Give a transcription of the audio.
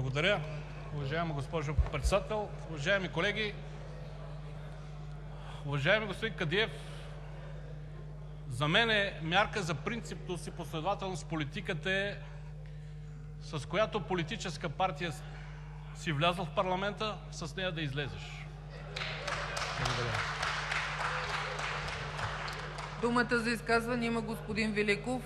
Благодаря, уважаема госпожо Председател. Уважаеми колеги! Уважаеми господин Кадиев, за мен е мярка за принципност и последователност в политиката е, с която политическа партия си влязъл в парламента, с нея да излезеш. Благодаря. Думата за изказване има господин Великов.